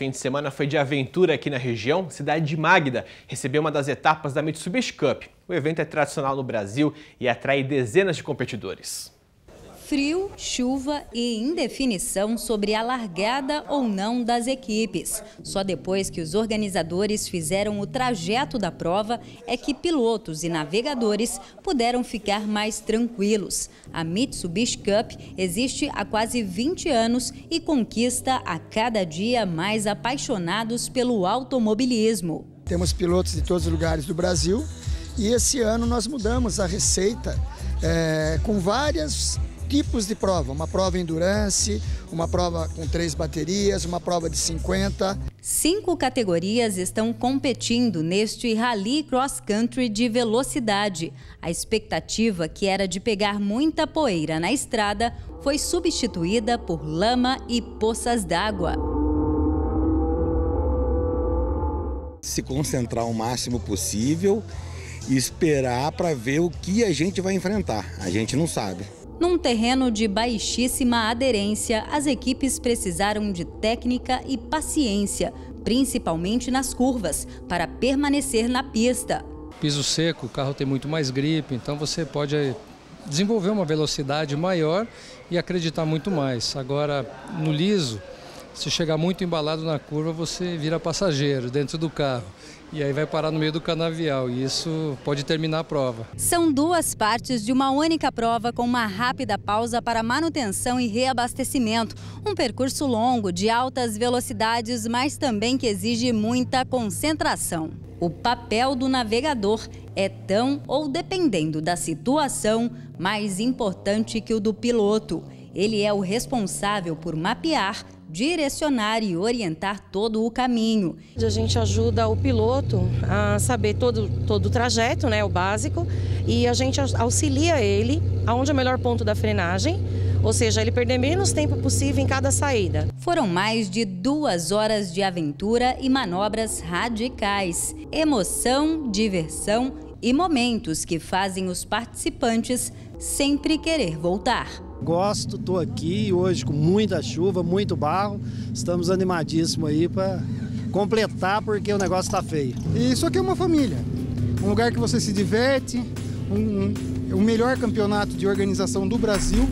fim de semana foi de aventura aqui na região. Cidade de Magda recebeu uma das etapas da Mitsubishi Cup. O evento é tradicional no Brasil e atrai dezenas de competidores. Frio, chuva e indefinição sobre a largada ou não das equipes. Só depois que os organizadores fizeram o trajeto da prova é que pilotos e navegadores puderam ficar mais tranquilos. A Mitsubishi Cup existe há quase 20 anos e conquista a cada dia mais apaixonados pelo automobilismo. Temos pilotos de todos os lugares do Brasil e esse ano nós mudamos a receita é, com várias tipos de prova, uma prova endurance, uma prova com três baterias, uma prova de 50. Cinco categorias estão competindo neste Rally Cross Country de velocidade. A expectativa, que era de pegar muita poeira na estrada, foi substituída por lama e poças d'água. Se concentrar o máximo possível e esperar para ver o que a gente vai enfrentar. A gente não sabe. Num terreno de baixíssima aderência, as equipes precisaram de técnica e paciência, principalmente nas curvas, para permanecer na pista. Piso seco, o carro tem muito mais gripe, então você pode eh, desenvolver uma velocidade maior e acreditar muito mais. Agora, no liso, se chegar muito embalado na curva, você vira passageiro dentro do carro e aí vai parar no meio do canavial e isso pode terminar a prova. São duas partes de uma única prova com uma rápida pausa para manutenção e reabastecimento. Um percurso longo de altas velocidades, mas também que exige muita concentração. O papel do navegador é tão ou dependendo da situação mais importante que o do piloto. Ele é o responsável por mapear direcionar e orientar todo o caminho. A gente ajuda o piloto a saber todo, todo o trajeto, né, o básico, e a gente auxilia ele aonde é o melhor ponto da frenagem, ou seja, ele perder menos tempo possível em cada saída. Foram mais de duas horas de aventura e manobras radicais, emoção, diversão e momentos que fazem os participantes sempre querer voltar. Gosto, estou aqui hoje com muita chuva, muito barro. Estamos animadíssimos aí para completar porque o negócio está feio. E isso aqui é uma família, um lugar que você se diverte, um, um, o melhor campeonato de organização do Brasil.